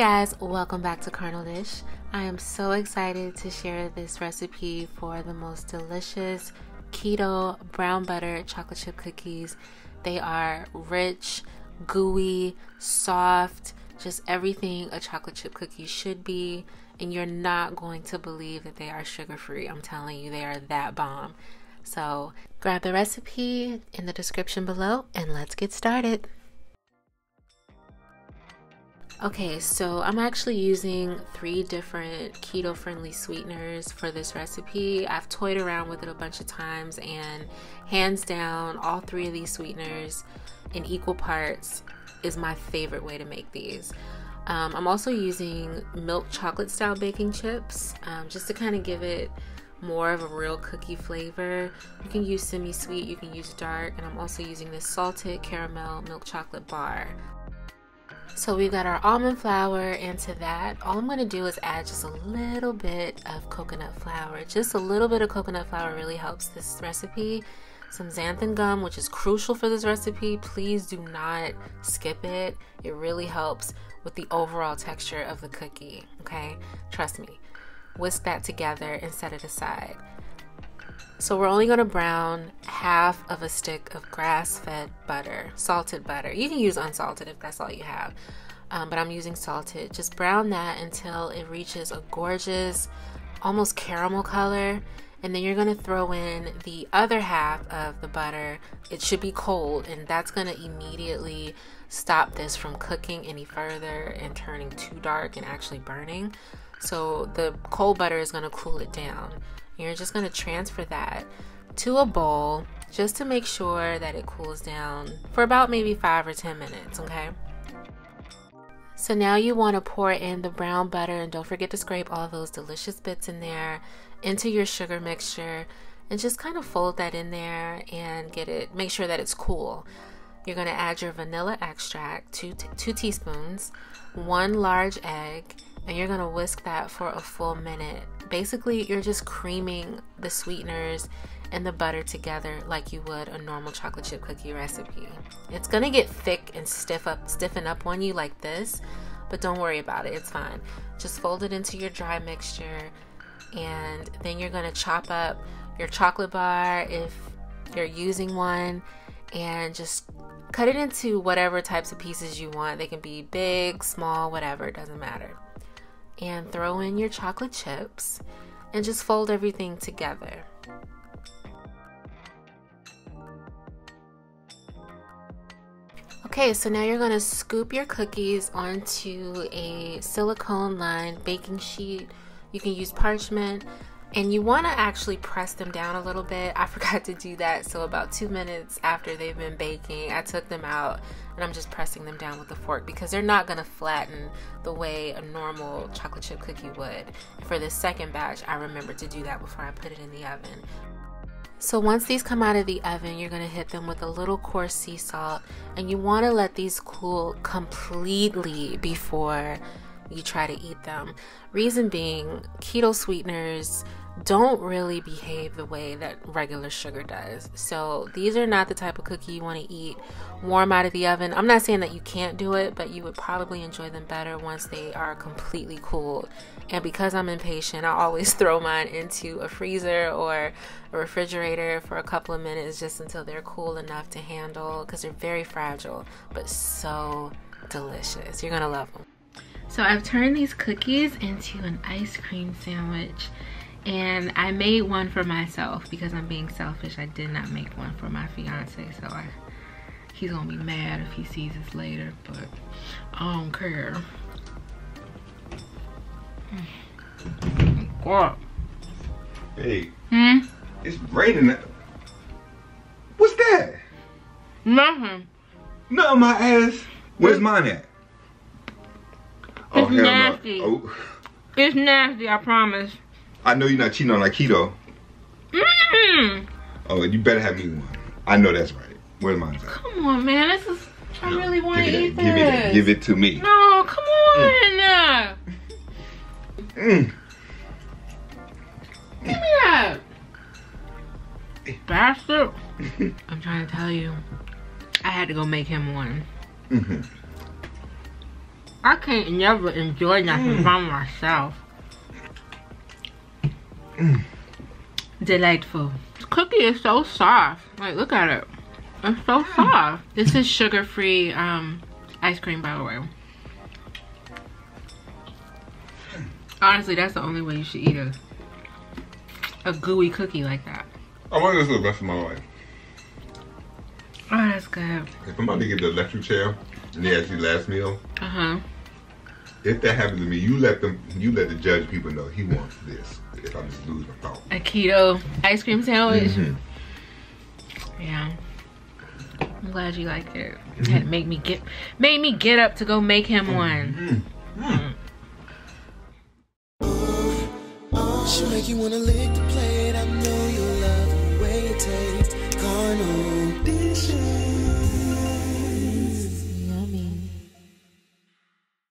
guys, welcome back to Carnal Dish. I am so excited to share this recipe for the most delicious keto brown butter chocolate chip cookies. They are rich, gooey, soft, just everything a chocolate chip cookie should be. And you're not going to believe that they are sugar free. I'm telling you, they are that bomb. So grab the recipe in the description below and let's get started. Okay, so I'm actually using three different keto friendly sweeteners for this recipe. I've toyed around with it a bunch of times, and hands down, all three of these sweeteners in equal parts is my favorite way to make these. Um, I'm also using milk chocolate style baking chips um, just to kind of give it more of a real cookie flavor. You can use semi sweet, you can use dark, and I'm also using this salted caramel milk chocolate bar. So we've got our almond flour into that. All I'm gonna do is add just a little bit of coconut flour. Just a little bit of coconut flour really helps this recipe. Some xanthan gum, which is crucial for this recipe. Please do not skip it. It really helps with the overall texture of the cookie, okay? Trust me. Whisk that together and set it aside. So we're only going to brown half of a stick of grass-fed butter, salted butter. You can use unsalted if that's all you have, um, but I'm using salted. Just brown that until it reaches a gorgeous, almost caramel color. And then you're going to throw in the other half of the butter. It should be cold, and that's going to immediately stop this from cooking any further and turning too dark and actually burning. So the cold butter is going to cool it down. You're just going to transfer that to a bowl just to make sure that it cools down for about maybe five or 10 minutes, okay? So now you want to pour in the brown butter and don't forget to scrape all those delicious bits in there into your sugar mixture and just kind of fold that in there and get it, make sure that it's cool. You're going to add your vanilla extract, two, two teaspoons, one large egg, and you're going to whisk that for a full minute basically you're just creaming the sweeteners and the butter together like you would a normal chocolate chip cookie recipe. It's gonna get thick and stiff up, stiffen up on you like this, but don't worry about it, it's fine. Just fold it into your dry mixture and then you're gonna chop up your chocolate bar if you're using one and just cut it into whatever types of pieces you want. They can be big, small, whatever, it doesn't matter and throw in your chocolate chips and just fold everything together. Okay, so now you're to scoop your cookies onto a silicone lined baking sheet. You can use parchment and you want to actually press them down a little bit. I forgot to do that, so about two minutes after they've been baking, I took them out and I'm just pressing them down with a fork because they're not going to flatten the way a normal chocolate chip cookie would. For the second batch, I remembered to do that before I put it in the oven. So once these come out of the oven, you're going to hit them with a little coarse sea salt and you want to let these cool completely before you try to eat them. Reason being, keto sweeteners don't really behave the way that regular sugar does. So these are not the type of cookie you want to eat warm out of the oven. I'm not saying that you can't do it, but you would probably enjoy them better once they are completely cooled. And because I'm impatient, I always throw mine into a freezer or a refrigerator for a couple of minutes just until they're cool enough to handle because they're very fragile, but so delicious. You're going to love them. So I've turned these cookies into an ice cream sandwich and I made one for myself because I'm being selfish. I did not make one for my fiance, so I, he's gonna be mad if he sees this later, but I don't care. What? Hey. Hmm? It's raining. What's that? Nothing. No, my ass. Where's mine at? Oh, it's nasty. No. Oh. It's nasty, I promise. I know you're not cheating on like keto. Mm. Oh, you better have me one. I know that's right. Where's mine at? Come on, man. This is. I really want to eat that. Give this. it that. Give it to me. No, come on. Mm. mm. Give me that. Bastard. I'm trying to tell you. I had to go make him one. Mm -hmm. I can't never enjoy nothing mm. by myself. Mm. Delightful. This cookie is so soft. Like, look at it. It's so mm. soft. This is sugar-free um, ice cream, by the way. Honestly, that's the only way you should eat a a gooey cookie like that. I want this for the rest of my life. Oh, that's good. If I'm about to get the electric chair and they ask you last meal, uh-huh. If that happens to me, you let them you let the judge people know he wants this. If I'm just lose my thought. A keto ice cream sandwich? Mm -hmm. Yeah. I'm glad you liked it. Mm -hmm. Had to make me get made me get up to go make him one. Mm -hmm. She make you wanna lick the plate.